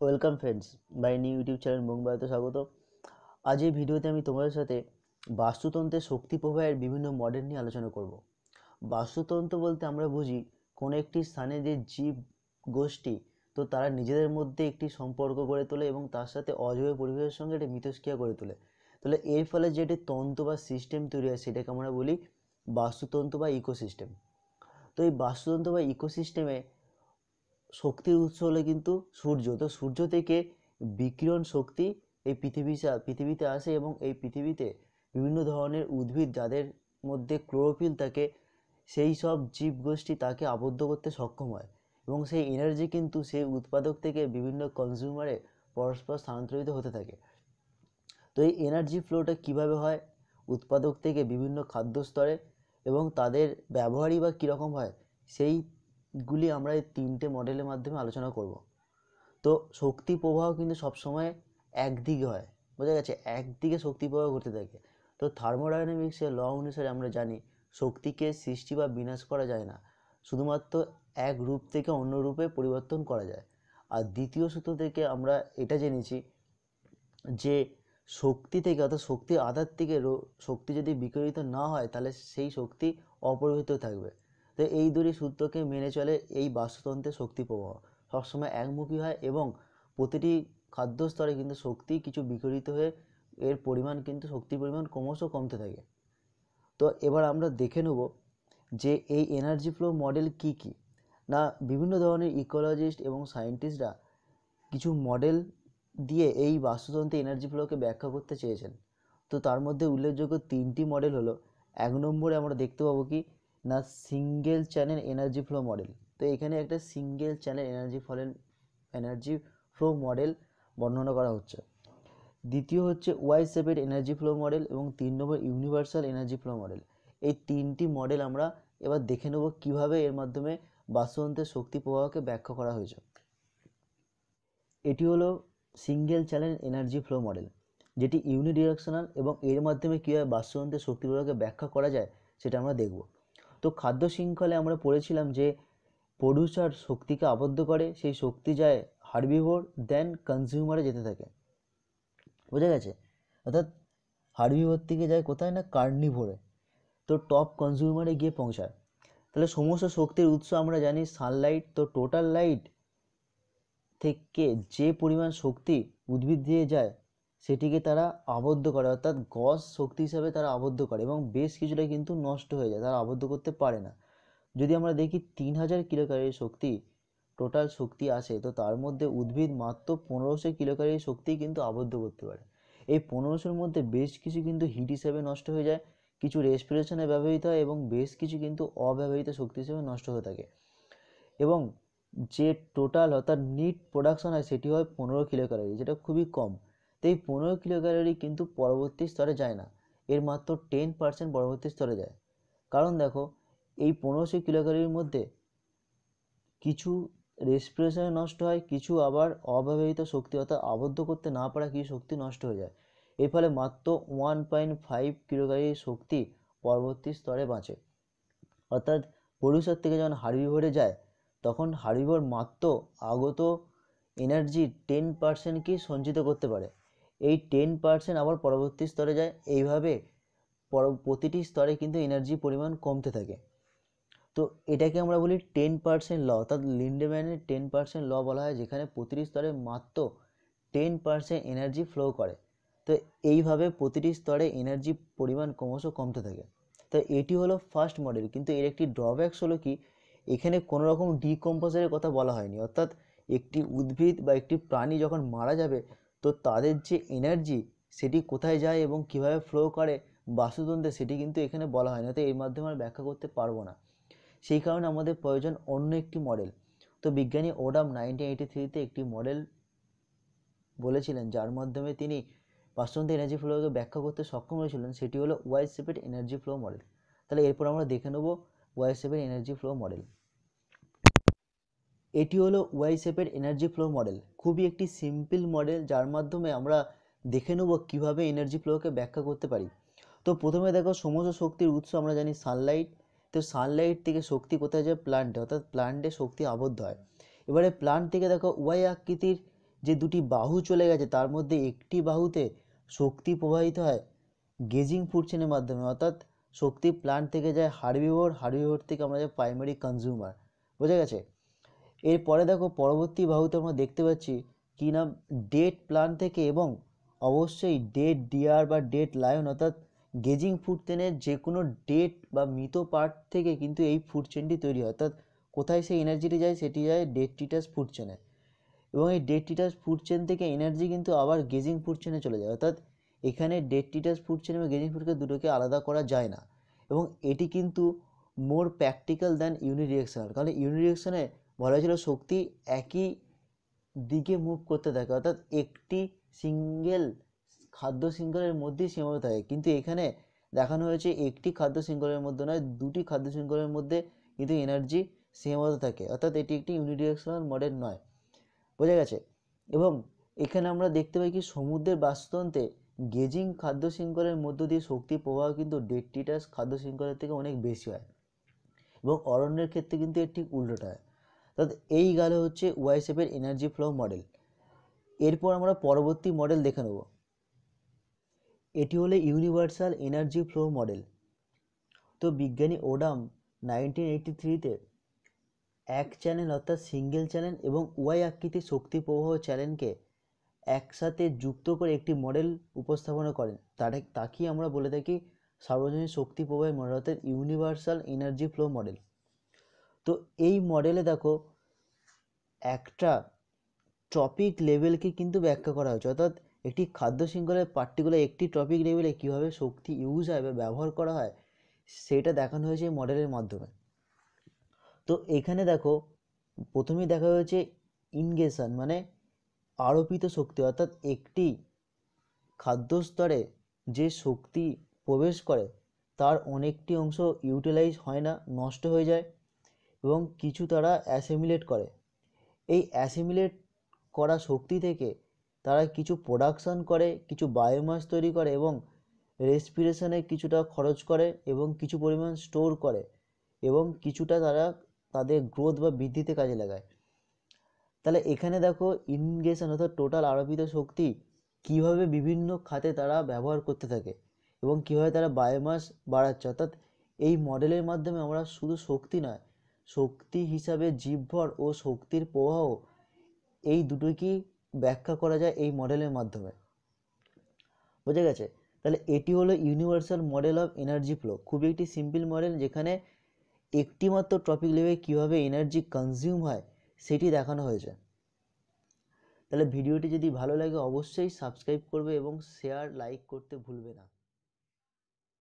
Welcome friends my new YouTube channel মুম্বাইতে স্বাগত আজ এই ভিডিওতে আমি তোমাদের সাথে বাস্তুতন্ত্রের শক্তি প্রবাহের বিভিন্ন মডেল নিয়ে আলোচনা করব। বাস্তুতন্ত্র বলতে আমরা বুঝি, কোনো একটি স্থানে যে জীব গোষ্ঠী, তো তারা নিজেদের মধ্যে একটি সম্পর্ক গড়ে তোলে এবং তার সাথে অজয় পরিবেশের সঙ্গে একটি মিথস্ক্রিয়া গড়ে তোলে। তাহলে এর ফলে যে একটি তন্ত্র বা সিস্টেম তৈরি হয়, সেটাকে আমরা বলি বাস্তুতন্ত্র বা ইকোসিস্টেম তো এই বাস্তুতন্ত্র বা ইকোসিস্টেমে শক্তির উৎস হলো কিন্তু সূর্য। তো সূর্য থেকে বিকিরণ শক্তি এই পৃথিবী পৃথিবীতে আসে এবং এই পৃথিবীতে বিভিন্ন ধরনের উদ্ভিদ যাদের মধ্যে ক্লোরোফিল থাকে, সেই সব জীবগোষ্ঠী তাকে আবদ্ধ করতে সক্ষম হয়। এবং সেই এনার্জি কিন্তু সেই উৎপাদক থেকে বিভিন্ন কনজিউমারে পরস্পর স্থানান্তরিত হতে থাকে। তো এই এনার্জি ফ্লোটা কীভাবে হয়? উৎপাদক থেকে বিভিন্ন খাদ্য স্তরে এবং তাদের ব্যবহারই বা কীরকম হয়? সেইগুলি আমরা এই তিনটে মডেলের মাধ্যমে আলোচনা করব। তো শক্তি প্রবাহ কিন্তু সবসময় একদিকে হয়, বোঝা গেছে? একদিকে শক্তি প্রবাহ ঘটতে থাকে। তো থার্মোডাইনামিক্সের ল অনুসারে আমরা জানি শক্তিকে সৃষ্টি বা বিনাশ করা যায় না, শুধুমাত্র এক রূপ থেকে অন্য রূপে পরিবর্তন করা যায়। আর দ্বিতীয় সূত্র থেকে আমরা এটা জেনেছি যে শক্তি থেকে অর্থাৎ শক্তির আধার থেকে শক্তি যদি বিকরিত না হয়, তাহলে সেই শক্তি অপরিহিত থাকবে। তো এই দুটি সূত্রকে মেনে চলে এই বাস্তুতন্ত্রের শক্তি প্রবাহ। সবসময় একমুখী হয় এবং প্রতিটি খাদ্য স্তরে কিন্তু শক্তি কিছু বিকরিত হয়ে এর পরিমাণ কিন্তু শক্তির পরিমাণ ক্রমশ কমতে থাকে। তো এবার আমরা দেখে নেব যে এই এনার্জি ফ্লো মডেল কি কি। না, বিভিন্ন ধরনের ইকোলজিস্ট এবং সায়েন্টিস্টরা কিছু মডেল দিয়ে এই বাস্তুতন্ত্রে এনার্জি ফ্লোকে ব্যাখ্যা করতে চেয়েছেন। তো তার মধ্যে উল্লেখযোগ্য তিনটি মডেল হলো। এক নম্বরে আমরা দেখতে পাবো কি না single channel energy flow model তো এখানে একটা সিঙ্গেল চ্যানেল এনার্জি ফলেন এনার্জি ফ্লো মডেল বর্ণনা করা হচ্ছে। দ্বিতীয় হচ্ছে ওয়াই সেভের এনার্জি ফ্লো মডেল এবং তিন নম্বর ইউনিভার্সাল এনার্জি ফ্লো মডেল এই তিনটি মডেল আমরা এবার দেখে নেব কীভাবে এর মাধ্যমে বাস্তুতন্ত্রের শক্তি প্রবাহকে ব্যাখ্যা করা হয়েছে। এটি হলো single channel energy flow model যেটি ইউনিডিরেকশনাল এবং এর মাধ্যমে কীভাবে বাস্তুতন্ত্রের শক্তি প্রবাহকে ব্যাখ্যা করা যায় সেটা আমরা দেখব। তো খাদ্য শৃঙ্খলে আমরা পড়েছিলাম যে প্রডিউসার শক্তিকে আবদ্ধ করে, সেই শক্তি যায় হার্বিভোর দেন কনজিউমারে যেতে থাকে। বোঝা গেছে? অর্থাৎ হার্বিভোর থেকে যায় কোথায় না? কার্নিভোরে তো টপ কনজিউমারে গিয়ে পৌঁছায়। তাহলে সমস্ত শক্তির উৎস আমরা জানি সানলাইট তো টোটাল লাইট থেকে যে পরিমাণ শক্তি উদ্ভিদ দিয়ে যায় সেটিকে তারা আবদ্ধ করে, অর্থাৎ গস শক্তি হিসাবে তারা আবদ্ধ করে এবং বেশ কিছুটা কিন্তু নষ্ট হয়ে যায়, তারা আবদ্ধ করতে পারে না। যদি আমরা দেখি তিন হাজার কিলোক্যালোরি শক্তি টোটাল শক্তি আসে তো তার মধ্যে উদ্ভিদ মাত্র পনেরোশো কিলোক্যালোরি শক্তি কিন্তু আবদ্ধ করতে পারে। এই পনেরোশোর মধ্যে বেশ কিছু কিন্তু হিট হিসেবে নষ্ট হয়ে যায়, কিছু রেসপিরেশনে ব্যবহৃত হয় এবং বেশ কিছু কিন্তু অব্যবহৃত শক্তি হিসেবে নষ্ট হয়ে থাকে। এবং যে টোটাল অর্থাৎ নিট প্রোডাকশন হয়, সেটি হয় পনেরো কিলো ক্যালোরি যেটা খুবই কম। তো এই পনেরো কিলো ক্যালোরি কিন্তু পরবর্তী স্তরে যায় না। এর মাত্র টেন পার্সেন্ট পরবর্তী স্তরে যায়। কারণ দেখো, এই পনেরোশো কিলো ক্যালোরির মধ্যে কিছু রেসপিরেশনে নষ্ট হয়, কিছু আবার অব্যবহৃত শক্তি অর্থাৎ আবদ্ধ করতে না পারা কিছু শক্তি নষ্ট হয়ে যায়। এর ফলে মাত্র one point five kilocalorie শক্তি পরবর্তী স্তরে বাঁচে। অর্থাৎ প্রডিউসার থেকে যখন হার্বিভোরে যায়, তখন হার্বিভোর মাত্র আগত এনার্জি টেন পার্সেন্টকে সঞ্চিত করতে পারে। এই টেন পার্সেন্ট আবার পরবর্তী স্তরে যায়, এইভাবে প্রতিটি স্তরে কিন্তু এনার্জি পরিমাণ কমতে থাকে। তো এটাকে আমরা বলি টেন পার্সেন্ট ল অর্থাৎ লিন্ডেম্যানের টেন পার্সেন্ট ল বলা হয়, যেখানে প্রতিটি স্তরে মাত্র টেন পার্সেন্ট এনার্জি ফ্লো করে। তো এইভাবে প্রতিটি স্তরে এনার্জি পরিমাণ ক্রমশ কমতে থাকে। তো এটি হলো ফার্স্ট মডেল কিন্তু এর একটি ড্রব্যাকস হলো কি, এখানে কোনো রকম ডিকম্পোজারের কথা বলা হয়নি। অর্থাৎ একটি উদ্ভিদ বা একটি প্রাণী যখন মারা যাবে তো তাদের যে এনার্জি সেটি কোথায় যায় এবং কীভাবে ফ্লো করে বাস্তুতন্ত্রে সেটি কিন্তু এখানে বলা হয় না, তো এর মাধ্যমে আমরা ব্যাখ্যা করতে পারব না। সেই কারণে আমাদের প্রয়োজন অন্য একটি মডেল তো বিজ্ঞানী ওডাম নাইনটিন এইটি থ্রিতে একটি মডেল বলেছিলেন, যার মাধ্যমে তিনি বাস্তুতন্ত্রের এনার্জি ফ্লোকে ব্যাখ্যা করতে সক্ষম হয়েছিলেন, সেটি হলো Y shaped energy flow model তাহলে এরপর আমরা দেখে নেব Y shaped energy flow model এটি হলো ওয়াই শেপের এনার্জি ফ্লো মডেল খুবই একটি সিম্পল মডেল যার মাধ্যমে আমরা দেখে নেব কীভাবে এনার্জি ফ্লোকে ব্যাখ্যা করতে পারি। তো প্রথমে দেখো সমস্ত শক্তির উৎস, আমরা জানি সানলাইট তো সানলাইট থেকে শক্তি কোথায় যায়? প্লান্টে অর্থাৎ প্লান্টে শক্তি আবদ্ধ হয়। এবারে প্লান্ট থেকে দেখো ওয়াই আকৃতির যে দুটি বাহু চলে গেছে, তার মধ্যে একটি বাহুতে শক্তি প্রবাহিত হয় গেজিং ফুড চেনের মাধ্যমে। অর্থাৎ শক্তি প্ল্যান্ট থেকে যায় হার্বিভোর হার্বিভোর থেকে আমরা যাই প্রাইমারি কনজিউমার বোঝা গেছে? এরপরে দেখো পরবর্তী বাহুতে আমরা দেখতে পাচ্ছি কী নাম ডেট প্ল্যান্ট থেকে এবং অবশ্যই ডেট ডিয়ার বা ডেট লায়ন অর্থাৎ গেজিং ফুড চেনের যে কোনো ডেট বা মৃত পার্ট থেকে কিন্তু এই ফুড চেনটি তৈরি হয়। অর্থাৎ কোথায় সেই এনার্জিটি যায় সেটি যায় ডেট টিটাস ফুড চেনে এবং এই ডেট টিটাস ফুড চেন থেকে এনার্জি কিন্তু আবার গেজিং ফুড চেনে চলে যায়। অর্থাৎ এখানে ডেট টিটাস ফুড চেন এবং গেজিং ফুডকে দুটোকে আলাদা করা যায় না। এবং এটি কিন্তু মোর প্র্যাকটিক্যাল দ্যান ইউনিডিরেকশনাল কারণ ইউনিডিরেকশনে বলা হয়েছিল শক্তি একই দিকে মুভ করতে থাকে। অর্থাৎ একটি সিঙ্গেল খাদ্য শৃঙ্খলের মধ্যেই সীমাবদ্ধ থাকে। কিন্তু এখানে দেখানো হয়েছে একটি খাদ্য শৃঙ্খলের মধ্যে নয়, দুটি খাদ্য শৃঙ্খলের মধ্যে কিন্তু এনার্জি সীমাবদ্ধ থাকে। অর্থাৎ এটি একটি ইউনিডিরেকশনাল মডেল নয়। বোঝা গেছে? এবং এখানে আমরা দেখতে পাই কি, সমুদ্রের বাস্তুতন্ত্রে গেজিং খাদ্য শৃঙ্খলের মধ্য দিয়ে শক্তি প্রবাহ কিন্তু ডেটটিটাস খাদ্য শৃঙ্খলের থেকে অনেক বেশি হয়। এবং অরণ্যের ক্ষেত্রে কিন্তু এর ঠিক উল্টোটা হয়। অর্থাৎ এই গেল হচ্ছে ওয়াইসেপের এনার্জি ফ্লো মডেল এরপর আমরা পরবর্তী মডেল দেখে নেব। এটি হলো ইউনিভার্সাল এনার্জি ফ্লো মডেল তো বিজ্ঞানী ওডাম নাইনটিন এইটটি থ্রিতে এক চ্যানেল অর্থাৎ সিঙ্গেল চ্যানেল এবং ওয়াই আকৃতির শক্তি প্রবাহ চ্যানেলকে একসাথে যুক্ত করে একটি মডেল উপস্থাপনা করেন। তাকে আমরা বলে থাকি সার্বজনীন শক্তি প্রবাহের মডেল অর্থাৎ ইউনিভার্সাল এনার্জি ফ্লো মডেল তো এই মডেলে দেখো, একটা টপিক লেভেলকে কিন্তু ব্যাখ্যা করা হয়েছে। অর্থাৎ একটি খাদ্য শৃঙ্খলের পার্টিকুলার একটি টপিক লেভেলে কীভাবে শক্তি ইউজ হয় বা ব্যবহার করা হয়, সেটা দেখানো হয়েছে এই মডেলের মাধ্যমে। তো এখানে দেখো, প্রথমেই দেখা হয়েছে ইনগেশন মানে আরোপিত শক্তি। অর্থাৎ একটি খাদ্য স্তরে যে শক্তি প্রবেশ করে, তার অনেকটি অংশ ইউটিলাইজ হয় না, নষ্ট হয়ে যায়। এবং কিছু তারা অ্যাসিমিলেট করে। এই অ্যাসিমিলেট করা শক্তি থেকে তারা কিছু প্রোডাকশান করে, কিছু বায়োমাস তৈরি করে এবং রেসপিরেশনে কিছুটা খরচ করে এবং কিছু পরিমাণ স্টোর করে এবং কিছুটা তারা তাদের গ্রোথ বা বৃদ্ধিতে কাজে লাগায়। তাহলে এখানে দেখো ইনগেশন অর্থাৎ টোটাল আরোপিত শক্তি কীভাবে বিভিন্ন খাতে তারা ব্যবহার করতে থাকে এবং কীভাবে তারা বায়োমাস বাড়াচ্ছে। অর্থাৎ এই মডেলের মাধ্যমে আমরা শুধু শক্তি নয় শক্তি হিসাবে জীবভর ও শক্তির প্রবাহ, এই দুটোকেই ব্যাখ্যা করা যায় এই মডেলের মাধ্যমে? বোঝা গেছে? তাহলে এটি হলো universal model of energy flow খুবই একটি সিম্পল মডেল যেখানে একটি মাত্র টপিক লেভে কীভাবে এনার্জি কনজিউম হয়, সেটি দেখানো হয়েছে। তাহলে ভিডিওটি যদি ভালো লাগে অবশ্যই সাবস্ক্রাইব করবে এবং শেয়ার লাইক করতে ভুলবে না।